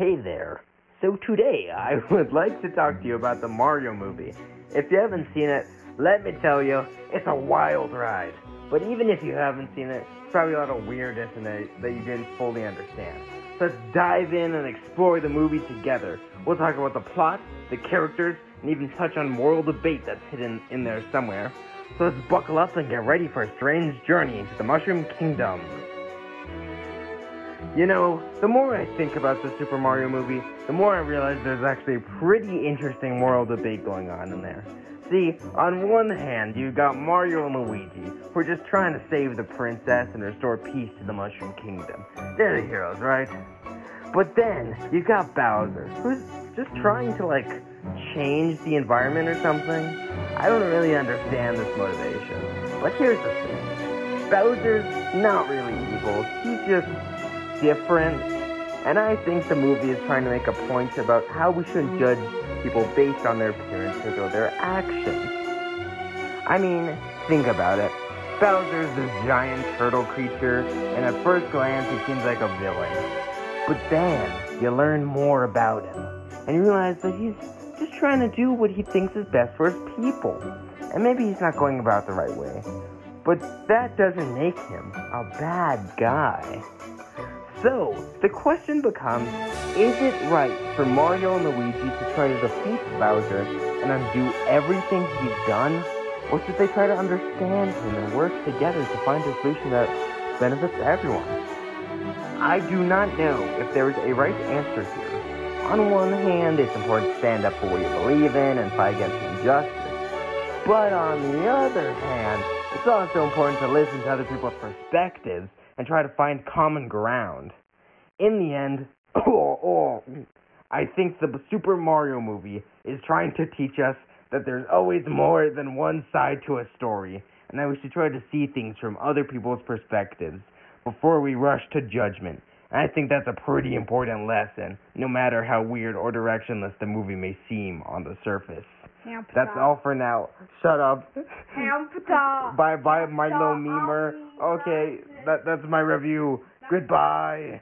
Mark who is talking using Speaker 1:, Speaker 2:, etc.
Speaker 1: Hey there. So today I would like to talk to you about the Mario movie. If you haven't seen it, let me tell you, it's a wild ride. But even if you haven't seen it, it's probably a lot of weirdness in it that you didn't fully understand. So let's dive in and explore the movie together. We'll talk about the plot, the characters, and even touch on moral debate that's hidden in there somewhere. So let's buckle up and get ready for a strange journey into the Mushroom Kingdom. You know, the more I think about the Super Mario movie, the more I realize there's actually a pretty interesting moral debate going on in there. See, on one hand, you've got Mario and Luigi, who are just trying to save the princess and restore peace to the Mushroom Kingdom. They're the heroes, right? But then, you've got Bowser, who's just trying to, like, change the environment or something. I don't really understand this motivation. But here's the thing Bowser's not really evil, he's just different. And I think the movie is trying to make a point about how we shouldn't judge people based on their appearances or their actions. I mean, think about it. Bowser's this giant turtle creature, and at first glance he seems like a villain. But then you learn more about him, and you realize that he's just trying to do what he thinks is best for his people. And maybe he's not going about the right way. But that doesn't make him a bad guy. So, the question becomes, is it right for Mario and Luigi to try to defeat Bowser and undo everything he's done? Or should they try to understand him and work together to find a solution that benefits everyone? I do not know if there is a right answer here. On one hand, it's important to stand up for what you believe in and fight against injustice. But on the other hand, it's also important to listen to other people's perspectives and try to find common ground. In the end, oh, oh, I think the Super Mario movie is trying to teach us that there's always more than one side to a story, and that we should try to see things from other people's perspectives before we rush to judgment. And I think that's a pretty important lesson, no matter how weird or directionless the movie may seem on the surface. That's all for now. Shut up. Bye bye, my little memer. Okay, that, that's my review. Goodbye.